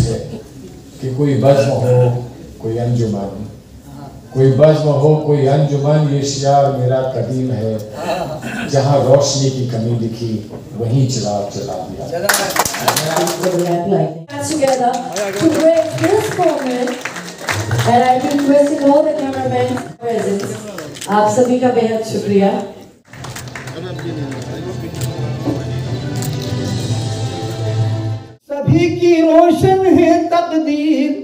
है कि कोई बज्म हो कोई अंजुमन कोई बज्म हो कोई अंजुमन ये शियार मेरा कदीम है जहाँ रोशनी की कमी दिखी वहीं चिराग चला दिया requesting all the cameramen present आप सभी का बेहद शुक्रिया सभी की रोशन है तकदीर।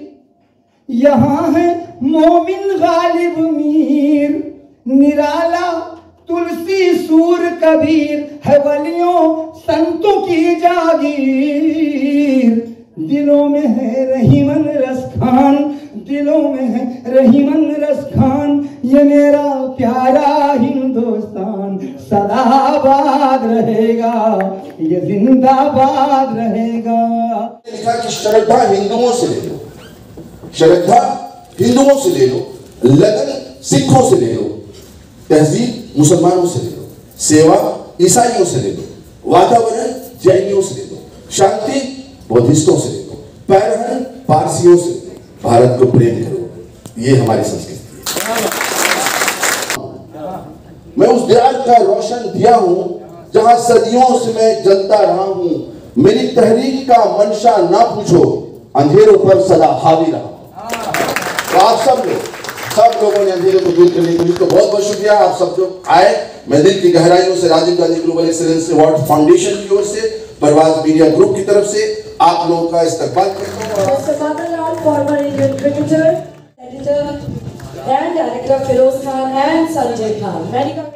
यहाँ है मोमिन गालिब मीर। निराला तुलसी सूर कबीर है वलियों संतों की जागीर। दिलों में है रहीमन रस खान, दिलों में है रहीमन रस खान। ये मेरा प्यारा हिंदुस्तान। सदाबाद रहेगा, ये जिंदाबाद रहेगा। लिखा कि श्रद्धा हिंदुओं से ले लो, श्रद्धा हिंदुओं से ले लो, लगन सिखों से ले लो, तहजीब मुसलमानों से ले लो, सेवा ईसाइयों से ले लो, वातावरण जैनियों से ले लो, शांति बौद्धिस्टों से ले लो पैरहन पारसियों से भारत को प्रेम करो, ये हमारी संस्कृति है मैं का रोशन दिया हूँ, जहाँ सदियों से मैं जलता रहा हूँ। मेरी तहरीक का मंशा ना पूछो, अंधेरों पर सदा हावी रहा तो आप सब लोग, सब लोगों ने अंधेरे को दूर करने के लिए तो बहुत बहुत शुक्रिया, आप सब जो आए, मैं दिल की गहराइयों से, Rajiv Gandhi global excellence award foundation की ओर से, परवाज मीडिया ग्रुप की तरफ़ से, आप लोगों का इस्तेमाल करता हूँ। and director, Firoz Khan, and Sanjay Khan.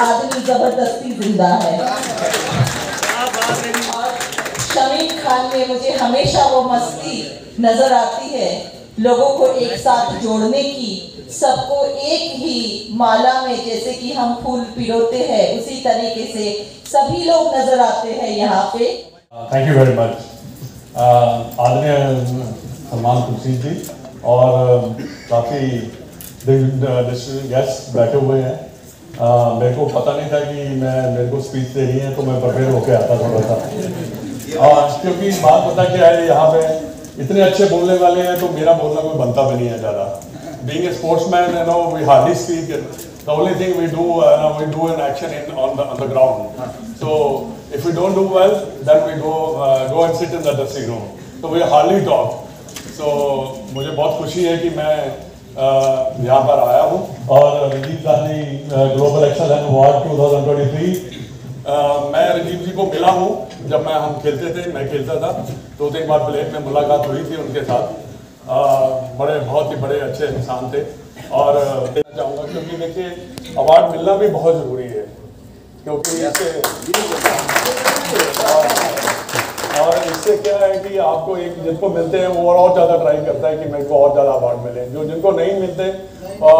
आदमी ज़बरदस्ती ज़िंदा है। और शमीम खान में मुझे हमेशा वो मस्ती नज़र आती है, लोगों को एक साथ जोड़ने की, सबको एक ही माला में जैसे कि हम फूल पिरोते हैं, उसी तरीके से सभी लोग नज़र आते हैं यहाँ पे। थैंक यू वेरी मच आदरणीय, सलमान खुर्शीद जी, और काफ़ी गेस्ट बैठे हुए हैं। मेरे को पता नहीं था कि मैं, मेरे को स्पीच दे रही है तो मैं प्रिपेयर होके आता थोड़ा सा। आज क्योंकि बात पता क्या है, यहाँ पे इतने अच्छे बोलने वाले हैं तो मेरा बोलना कोई बनता भी नहीं है ज़्यादा। Being a sportsman you know we hardly speak the only thing we do we do an action in on on the ground so if you don't do well then we go go and sit in the dressing room तो we hardly talk so मुझे बहुत खुशी है कि मैं यहाँ पर आया हूँ और Rajiv Gandhi global excellence award 2023 uh, मैं राजीव जी को मिला हूँ जब मैं हम खेलते थे मैं खेलता था। दो तीन बार प्लेट में मुलाकात हुई थी उनके साथ। uh, बड़े बहुत ही बड़े अच्छे इंसान थे। और कहना चाहूँगा क्योंकि देखिए अवार्ड मिलना भी बहुत ज़रूरी है क्योंकि इससे और, और इससे क्या है कि आपको एक जिनको मिलते हैं वो और ज़्यादा ट्राई करता है कि मेरे को और ज़्यादा अवार्ड मिले। जो जिनको नहीं मिलते आ,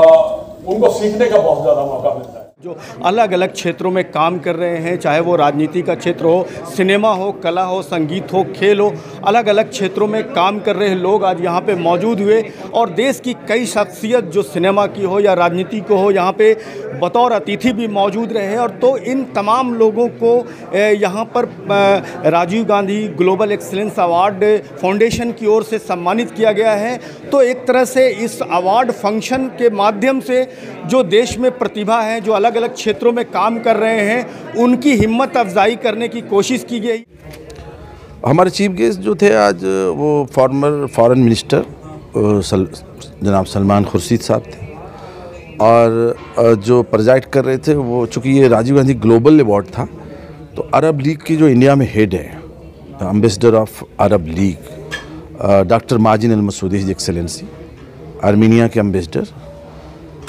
उनको सीखने का बहुत ज़्यादा मौका मिलता है। जो अलग अलग क्षेत्रों में काम कर रहे हैं, चाहे वो राजनीति का क्षेत्र हो, सिनेमा हो, कला हो, संगीत हो, खेल हो अलग अलग क्षेत्रों में काम कर रहे लोग आज यहाँ पे मौजूद हुए और देश की कई शख्सियत जो सिनेमा की हो या राजनीति को हो, यहाँ पे बतौर अतिथि भी मौजूद रहे और तो इन तमाम लोगों को यहाँ पर Rajiv Gandhi global excellence award foundation की ओर से सम्मानित किया गया है। तो एक तरह से इस अवार्ड फ़ंक्शन के माध्यम से जो देश में प्रतिभा है, जो अलग अलग अलग क्षेत्रों में काम कर रहे हैं उनकी हिम्मत अफजाई करने की कोशिश की गई। हमारे चीफ गेस्ट जो थे आज वो फॉर्मर फॉरेन मिनिस्टर सल, जनाब सलमान खुर्शीद साहब थे। और जो प्रेजाइड कर रहे थे वो चूँकि ये राजीव गांधी ग्लोबल अवार्ड था तो अरब लीग की जो इंडिया में हेड है ambassador of Arab League doctor Mazin Al Masoudi excellency Armenia के एम्बेसडर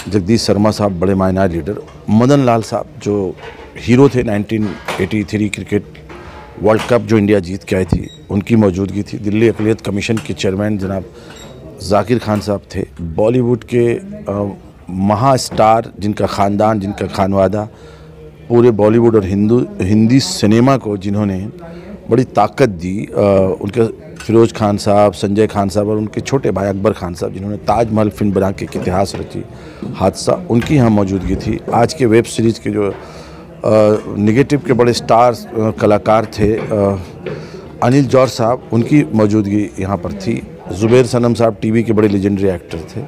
जगदीश शर्मा साहब बड़े मायना लीडर मदन लाल साहब जो हीरो थे 1983 क्रिकेट वर्ल्ड कप जो इंडिया जीत के आई थी उनकी मौजूदगी थी। दिल्ली अकलीत कमीशन के चेयरमैन जनाब जाकिर खान साहब थे। बॉलीवुड के अ, महा स्टार जिनका ख़ानदान जिनका खानवादा पूरे बॉलीवुड और हिंदू हिंदी सिनेमा को जिन्होंने बड़ी ताकत दी अ, उनके फिरोज़ खान साहब संजय खान साहब और उनके छोटे भाई अकबर खान साहब जिन्होंने ताजमहल फ़िल्म बना के इतिहास रची हादसा उनकी यहाँ मौजूदगी थी। आज के वेब सीरीज़ के जो निगेटिव के बड़े स्टार कलाकार थे अ, अनिल जौर साहब उनकी मौजूदगी यहाँ पर थी। ज़ुबैर सनम साहब टीवी के बड़े लेजेंडरी एक्टर थे।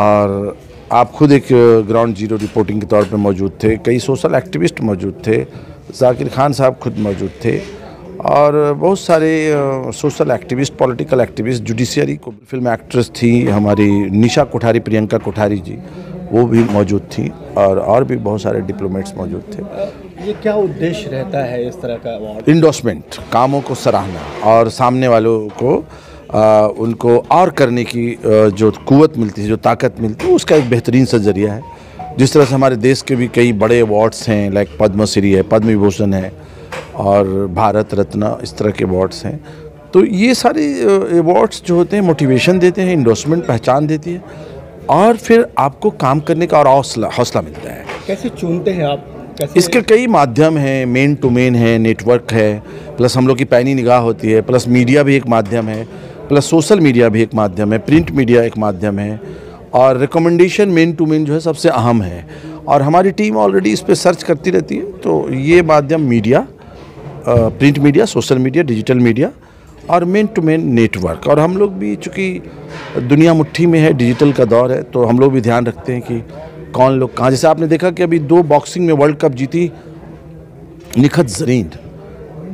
और आप खुद एक ग्राउंड ज़ीरो रिपोर्टिंग के तौर पर मौजूद थे। कई सोशल एक्टिविस्ट मौजूद थे। जाकिर खान साहब खुद मौजूद थे। और बहुत सारे social activist political activist judiciary को फ़िल्म एक्ट्रेस थी हमारी निशा कोठारी प्रियंका कोठारी जी वो भी मौजूद थी और और भी बहुत सारे डिप्लोमेट्स मौजूद थे। ये क्या उद्देश्य रहता है इस तरह का अवार्ड इंडोसमेंट कामों को सराहना और सामने वालों को आ, उनको और करने की जो कुवत मिलती है जो ताकत मिलती है उसका एक बेहतरीन सा ज़रिया है। जिस तरह से हमारे देश के भी कई बड़े अवार्ड्स हैं लाइक पद्मश्री है पद्म विभूषण है और भारत रत्न इस तरह के अवार्ड्स हैं। तो ये सारे अवार्ड्स जो होते हैं मोटिवेशन देते हैं इंडोसमेंट पहचान देती है। और फिर आपको काम करने का और हौसला हौसला मिलता है। कैसे चुनते हैं आप? कैसे इसके कई माध्यम हैं मेन टू मेन है नेटवर्क है प्लस हम लोग की पैनी निगाह होती है प्लस मीडिया भी एक माध्यम है प्लस सोशल मीडिया भी एक माध्यम है प्रिंट मीडिया एक माध्यम है और रिकमेंडेशन मेन टू मेन जो है सबसे अहम है। और हमारी टीम ऑलरेडी इस पर सर्च करती रहती है तो ये माध्यम media print media, social media, digital media और मेन टू मेन नेटवर्क। और हम लोग भी चूँकि दुनिया मुट्ठी में है, डिजिटल का दौर है तो हम लोग भी ध्यान रखते हैं कि कौन लोग कहाँ। जैसे आपने देखा कि अभी दो बॉक्सिंग में वर्ल्ड कप जीती निखत जरीन।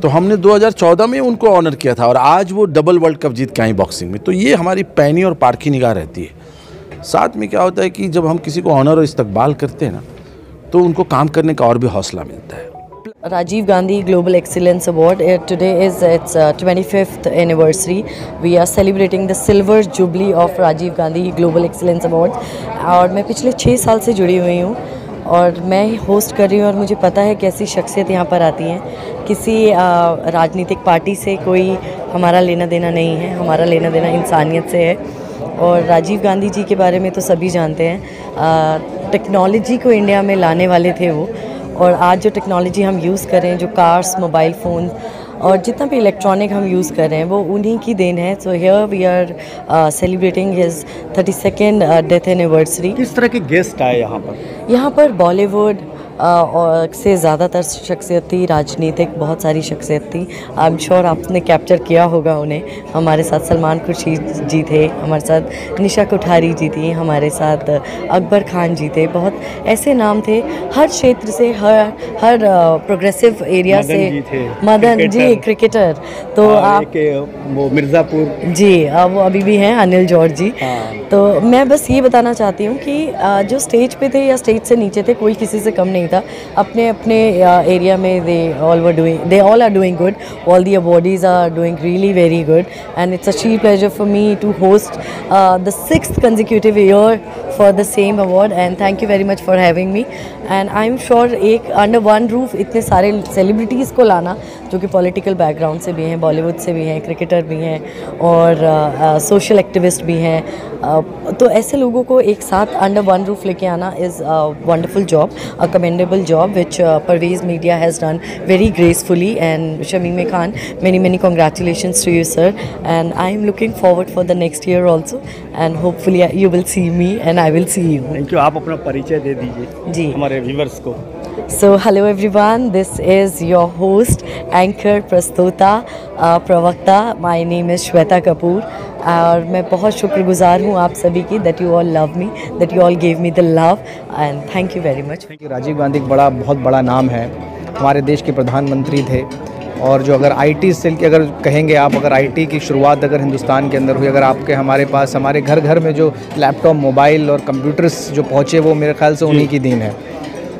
तो हमने 2014 में उनको ऑनर किया था और आज वो डबल वर्ल्ड कप जीत के आई बॉक्सिंग में। तो ये हमारी पैनी और पारखी निगाह रहती है। साथ में क्या होता है कि जब हम किसी को ऑनर और इस्तकबाल करते हैं ना तो उनको काम करने का और भी हौसला मिलता है। Rajiv Gandhi Global Excellence Award. Uh, today is its uh, 25th anniversary. We are celebrating the silver jubilee of Rajiv Gandhi Global Excellence Award. और मैं पिछले छः साल से जुड़ी हुई हूँ और मैं होस्ट कर रही हूँ और मुझे पता है कैसी शख्सियत यहाँ पर आती हैं किसी राजनीतिक पार्टी से कोई हमारा लेना देना नहीं है हमारा लेना देना इंसानियत से है और राजीव गांधी जी के बारे में तो सभी जानते हैं टेक्नोलॉजी को इंडिया में लाने वाले थे वो और आज जो टेक्नोलॉजी हम यूज़ कर रहे हैं जो कार्स मोबाइल फ़ोन और जितना भी इलेक्ट्रॉनिक हम यूज़ कर रहे हैं वो उन्हीं की देन है। So here we are celebrating his thirty second death anniversary किस तरह के गेस्ट आए यहाँ पर? यहाँ पर बॉलीवुड और से ज़्यादातर शख्सियत थी राजनीतिक बहुत सारी शख्सियत। थी आई एम श्योर आपने कैप्चर किया होगा उन्हें। हमारे साथ सलमान खुर्शीद जी थे हमारे साथ निशा कोठारी जी थी हमारे साथ अकबर खान जी थे। बहुत ऐसे नाम थे। हर क्षेत्र से हर हर प्रोग्रेसिव एरिया से मदन जी क्रिकेटर। तो और आप वो मिर्ज़ापुर। जी वो अभी भी हैं अनिल जॉर्ज जी। हाँ। तो मैं बस ये बताना चाहती हूँ कि जो स्टेज पे थे या स्टेज से नीचे थे कोई किसी से कम नहीं था। अपने अपने एरिया में they all were doing they all are doing good all the bodies are doing really very good and it's a sheer pleasure for me to host the six consecutive year for the same award and thank you very much for having me and I am sure एक under one roof इतने सारे celebrities को लाना जो कि political background से भी हैं बॉलीवुड से भी हैं क्रिकेटर भी हैं और सोशल एक्टिविस्ट भी हैं uh, तो ऐसे लोगों को एक साथ अंडर वन रूफ लेके आना is wonderful job a commendable job which Parvez media has done very gracefully. And Shamim Khan many many congratulations to you sir. And I am looking forward for the next year also. And hopefully you will see me and I will see you. Thank you आप अपना परिचय दे दीजिए जी। हमारे viewers को। Hello everyone. This is your host, anchor Prastuta, uh, Pravakta. My name is Shweta Kapoor. और मैं बहुत शुक्रगुजार हूँ आप सभी की that you all love me that you all gave me the love and thank you very much कि राजीव गांधी. एक बड़ा बहुत बड़ा नाम है. हमारे देश के प्रधानमंत्री थे. और जो अगर आईटी टी की अगर कहेंगे आप अगर आईटी की शुरुआत अगर हिंदुस्तान के अंदर हुई अगर आपके हमारे पास हमारे घर घर में जो लैपटॉप मोबाइल और कंप्यूटर्स जो पहुँचे वो मेरे ख्याल से उन्हीं की दीन है।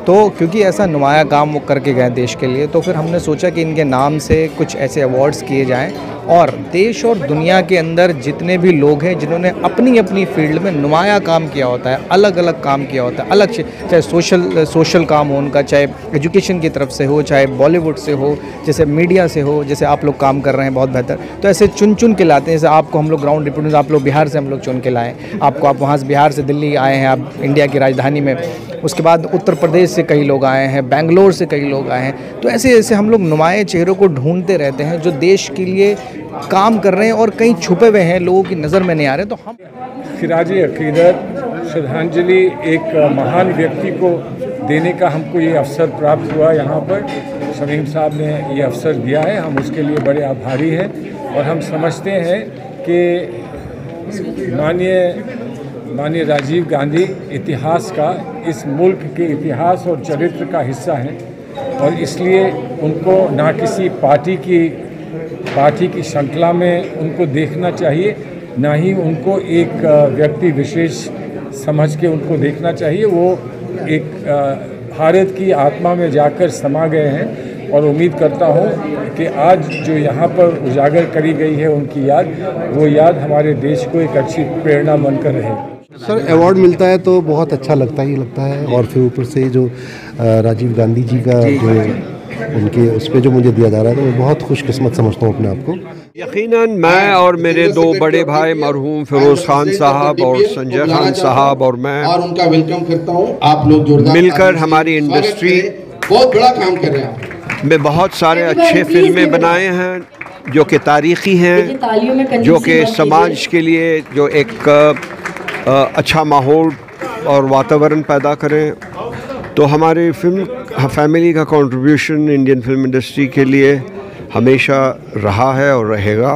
तो क्योंकि ऐसा नुमाया काम वो करके गए देश के लिए तो फिर हमने सोचा कि इनके नाम से कुछ ऐसे अवार्ड्स किए जाएँ और देश और दुनिया के अंदर जितने भी लोग हैं, जिन्होंने अपनी अपनी फ़ील्ड में नुमाया काम किया होता है अलग अलग काम किया होता है, अलग चाहे सोशल सोशल काम हो उनका, चाहे एजुकेशन की तरफ़ से हो, चाहे बॉलीवुड से हो, जैसे मीडिया से हो, जैसे आप लोग काम कर रहे हैं बहुत बेहतर तो ऐसे चुन चुन के लाते हैं, जैसे आपको हम लोग ग्राउंड रिपोर्ट आप लोग बिहार से हम लोग चुन के लाएँ आपको आप वहाँ से बिहार से दिल्ली आए हैं, आप इंडिया की राजधानी में, उसके बाद उत्तर प्रदेश से कई लोग आए हैं, बेंगलोर से कई लोग आए हैं तो ऐसे ऐसे हम लोग नुमाए चेहरों को ढूंढते रहते हैं, जो देश के लिए काम कर रहे हैं और कहीं छुपे हुए हैं, लोगों की नज़र में नहीं आ रहे तो हम खिराज अकीदत, श्रद्धांजलि एक महान व्यक्ति को देने का हमको ये अवसर प्राप्त हुआ यहाँ पर। शमीम साहब ने ये अवसर दिया है, हम उसके लिए बड़े आभारी हैं और हम समझते हैं कि माननीय माननीय राजीव गांधी इतिहास का इस मुल्क के इतिहास और चरित्र का हिस्सा हैं और इसलिए उनको ना किसी पार्टी की पार्टी की श्रृंखला में उनको देखना चाहिए ना ही उनको एक व्यक्ति विशेष समझ के उनको देखना चाहिए। वो एक भारत की आत्मा में जाकर समा गए हैं और उम्मीद करता हूँ कि आज जो यहाँ पर उजागर करी गई है उनकी याद वो याद हमारे देश को एक अच्छी प्रेरणा बनकर रहे। सर अवार्ड मिलता है तो बहुत अच्छा लगता ही लगता है। और फिर ऊपर से जो राजीव गांधी जी का जो उनके उस पर जो मुझे दिया जा रहा है तो मैं बहुत खुशकस्मत समझता हूँ अपने आप को। यकीनन मैं और मेरे दो बड़े भाई मरहूम फिरोज खान साहब और संजय खान साहब और मैं और उनका वेलकम करता हूँ। आप लोग जोरदार मिलकर हमारी इंडस्ट्री बहुत बड़ा काम कर रहे हैं में बहुत सारे अच्छे फ़िल्में बनाए हैं जो कि तारीखी हैं जो कि समाज के लिए जो एक अच्छा माहौल और वातावरण पैदा करें। तो हमारे फ़िल्म फैमिली का कंट्रीब्यूशन इंडियन फ़िल्म इंडस्ट्री के लिए हमेशा रहा है और रहेगा।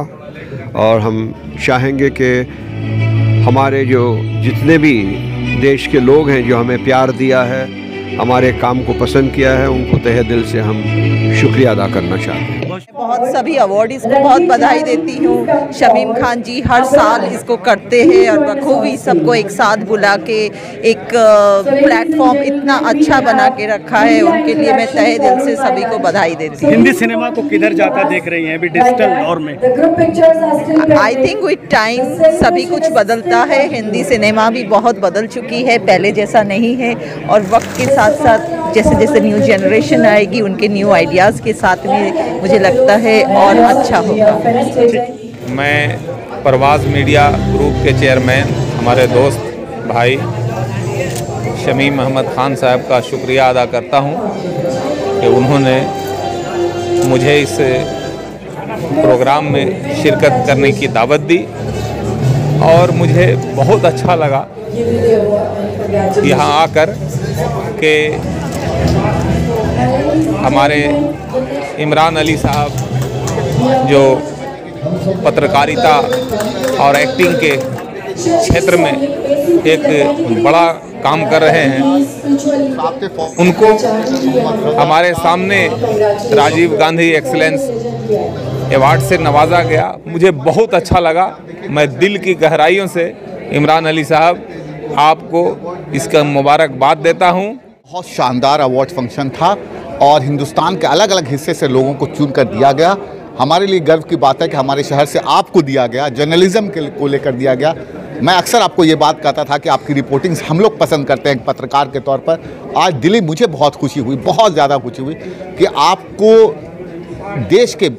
और हम चाहेंगे कि हमारे जो जितने भी देश के लोग हैं जो हमें प्यार दिया है, हमारे काम को पसंद किया है, उनको तहे दिल से हम शुक्रिया अदा करना चाहते हैं। बहुत सभी अवार्डीज़ को बहुत बधाई देती हूँ। शमीम खान जी हर साल इसको करते हैं और बखूबी सबको एक साथ बुला के एक प्लेटफॉर्म इतना अच्छा बना के रखा है। उनके लिए मैं तहे दिल से सभी को बधाई देती हूँ। हिंदी सिनेमा को किधर जाता देख रही हैं? अभी डिजिटल दौर में। आई थिंक विथ टाइम सभी कुछ बदलता है। हिंदी सिनेमा भी बहुत बदल चुकी है पहले जैसा नहीं है। और वक्त के साथ साथ जैसे जैसे न्यू जनरेशन आएगी, उनके न्यू आइडियाज़ के साथ में मुझे लगता है और अच्छा होगा। मैं परवाज मीडिया ग्रुप के चेयरमैन हमारे दोस्त भाई शमीम अहमद ख़ान साहब का शुक्रिया अदा करता हूँ कि उन्होंने मुझे इस प्रोग्राम में शिरकत करने की दावत दी और मुझे बहुत अच्छा लगा यहाँ आकर के हमारे इमरान अली साहब जो पत्रकारिता और एक्टिंग के क्षेत्र में एक बड़ा काम कर रहे हैं। उनको हमारे सामने राजीव गांधी एक्सलेंस अवार्ड से नवाजा गया। मुझे बहुत अच्छा लगा। मैं दिल की गहराइयों से इमरान अली साहब आपको इसका मुबारकबाद देता हूँ। बहुत शानदार अवार्ड फ़ंक्शन था। और हिंदुस्तान के अलग अलग हिस्से से लोगों को चुन कर दिया गया। हमारे लिए गर्व की बात है कि हमारे शहर से आपको दिया गया, जर्नलिज्म के को लेकर दिया गया। मैं अक्सर आपको ये बात कहता था कि आपकी रिपोर्टिंग्स हम लोग पसंद करते हैं पत्रकार के तौर पर। आज दिल्ली मुझे बहुत खुशी हुई, बहुत ज़्यादा खुशी हुई कि आपको देश के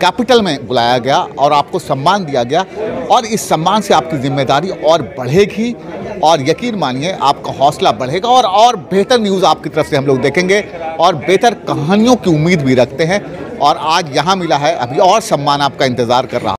कैपिटल में बुलाया गया और आपको सम्मान दिया गया और इस सम्मान से आपकी ज़िम्मेदारी और बढ़ेगी। और यकीन मानिए, आपका हौसला बढ़ेगा और और बेहतर न्यूज़ आपकी तरफ़ से हम लोग देखेंगे और बेहतर कहानियों की उम्मीद भी रखते हैं। और आज यहाँ मिला है, अभी और सम्मान आपका इंतज़ार कर रहा